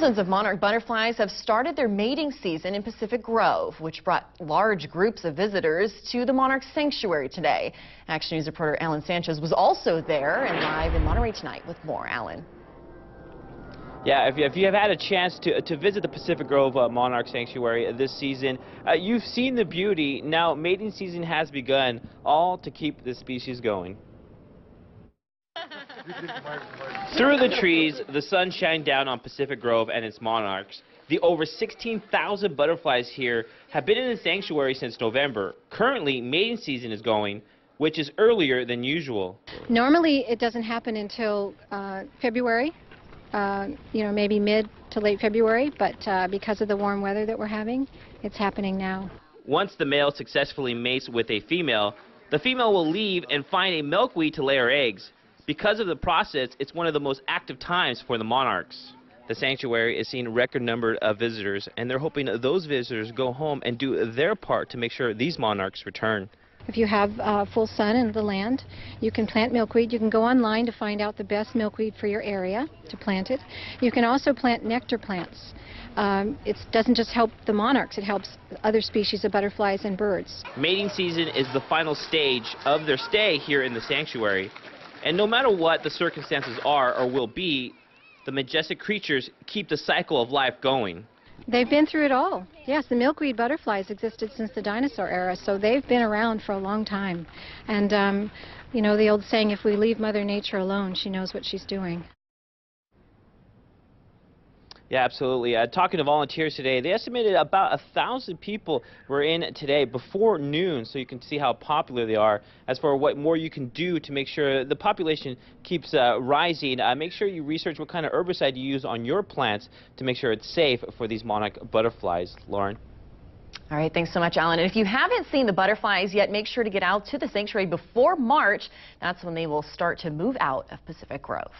Thousands of monarch butterflies have started their mating season in Pacific Grove, which brought large groups of visitors to the monarch sanctuary today. Action News reporter Alan Sanchez was also there and live in Monterey tonight with more. Alan. Yeah, if you, if you have had a chance to, to visit the Pacific Grove uh, Monarch Sanctuary this season, uh, you've seen the beauty. Now mating season has begun, all to keep the species going. Through the trees, the sun shined down on Pacific Grove and its monarchs. The over 16,000 butterflies here have been in the sanctuary since November. Currently, mating season is going, which is earlier than usual. Normally, it doesn't happen until uh, February, uh, you know, maybe mid to late February, but uh, because of the warm weather that we're having, it's happening now. Once the male successfully mates with a female, the female will leave and find a milkweed to lay her eggs. Because of the process, it's one of the most active times for the monarchs. The sanctuary is seeing a record number of visitors, and they're hoping those visitors go home and do their part to make sure these monarchs return. If you have uh, full sun in the land, you can plant milkweed. You can go online to find out the best milkweed for your area to plant it. You can also plant nectar plants. Um, it doesn't just help the monarchs, it helps other species of butterflies and birds. Mating season is the final stage of their stay here in the sanctuary. And no matter what the circumstances are or will be, the majestic creatures keep the cycle of life going. They've been through it all. Yes, the milkweed butterflies existed since the dinosaur era, so they've been around for a long time. And, um, you know, the old saying, if we leave Mother Nature alone, she knows what she's doing. Yeah, absolutely. Uh, talking to volunteers today, they estimated about a thousand people were in today before noon, so you can see how popular they are. As for what more you can do to make sure the population keeps uh, rising, uh, make sure you research what kind of herbicide you use on your plants to make sure it's safe for these monarch butterflies. Lauren. All right, thanks so much, Alan. And if you haven't seen the butterflies yet, make sure to get out to the sanctuary before March. That's when they will start to move out of Pacific Grove.